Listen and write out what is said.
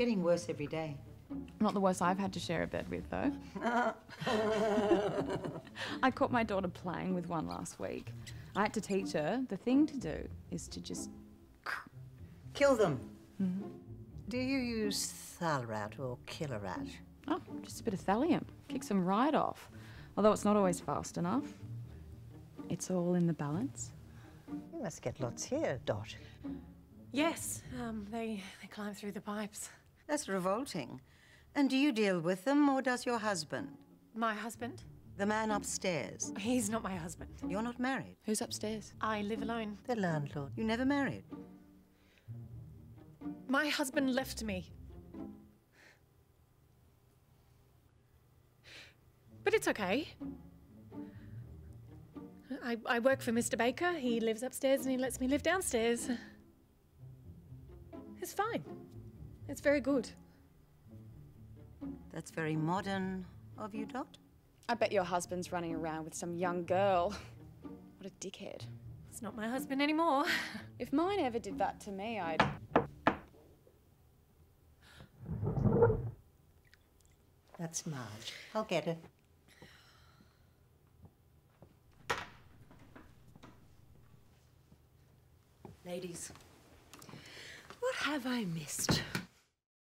Getting worse every day. Not the worst I've had to share a bed with, though. I caught my daughter playing with one last week. I had to teach her the thing to do is to just. Kill them. Do you use Thalrat or Killerat? Oh, just a bit of thallium. Kicks them right off. Although it's not always fast enough. It's all in the balance. You must get lots here, Dot. Yes, um, they, they climb through the pipes. That's revolting. And do you deal with them, or does your husband? My husband? The man upstairs. He's not my husband. You're not married. Who's upstairs? I live alone. The landlord. You never married. My husband left me. But it's okay. I, I work for Mr. Baker. He lives upstairs and he lets me live downstairs. It's fine. It's very good. That's very modern of you, Dot. I bet your husband's running around with some young girl. What a dickhead. It's not my husband anymore. If mine ever did that to me, I'd. That's Marge. I'll get her. Ladies, what have I missed?